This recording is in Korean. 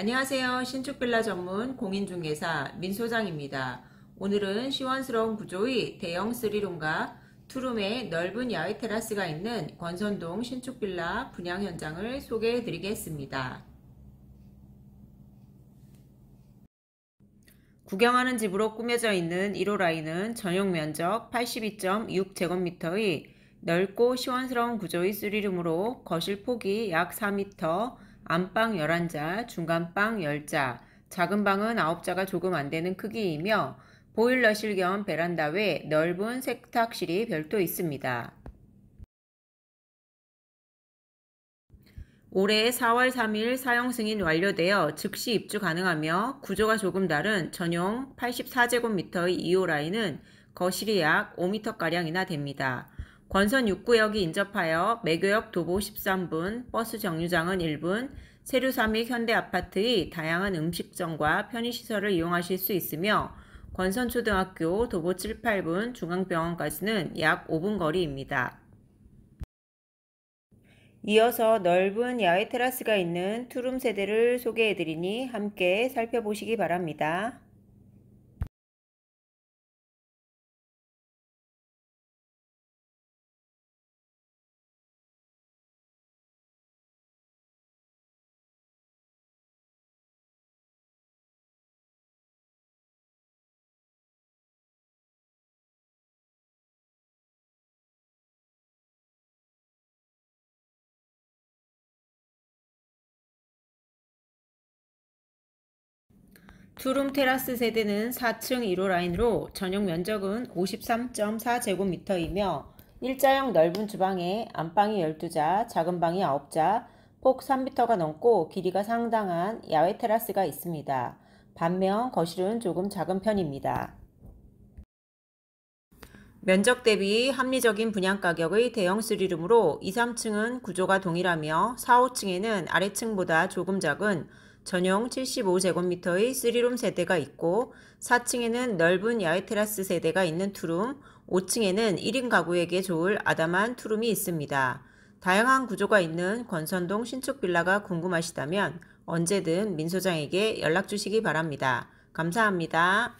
안녕하세요. 신축빌라 전문 공인중개사 민소장입니다. 오늘은 시원스러운 구조의 대형 3룸과 투룸의 넓은 야외 테라스가 있는 권선동 신축빌라 분양 현장을 소개해 드리겠습니다. 구경하는 집으로 꾸며져 있는 1호 라인은 전용 면적 82.6제곱미터의 넓고 시원스러운 구조의 3룸으로 거실 폭이 약 4m, 안방 11자, 중간방 10자, 작은 방은 9자가 조금 안 되는 크기이며 보일러실 겸 베란다 외 넓은 세탁실이 별도 있습니다. 올해 4월 3일 사용 승인 완료되어 즉시 입주 가능하며 구조가 조금 다른 전용 84제곱미터의 2호 라인은 거실이 약 5m가량이나 됩니다. 권선 6구역이 인접하여 매교역 도보 13분, 버스 정류장은 1분, 세류 3익 현대아파트의 다양한 음식점과 편의시설을 이용하실 수 있으며 권선초등학교 도보 7, 8분, 중앙병원까지는 약 5분 거리입니다. 이어서 넓은 야외 테라스가 있는 투룸 세대를 소개해드리니 함께 살펴보시기 바랍니다. 투룸 테라스 세대는 4층 1호 라인으로 전용 면적은 53.4제곱미터이며 일자형 넓은 주방에 안방이 12자, 작은 방이 9자, 폭 3m가 넘고 길이가 상당한 야외 테라스가 있습니다. 반면 거실은 조금 작은 편입니다. 면적 대비 합리적인 분양 가격의 대형 3룸으로 2, 3층은 구조가 동일하며 4, 5층에는 아래층보다 조금 작은 전용 75제곱미터의 3룸 세대가 있고 4층에는 넓은 야외 테라스 세대가 있는 투룸, 5층에는 1인 가구에게 좋을 아담한 투룸이 있습니다. 다양한 구조가 있는 권선동 신축 빌라가 궁금하시다면 언제든 민소장에게 연락 주시기 바랍니다. 감사합니다.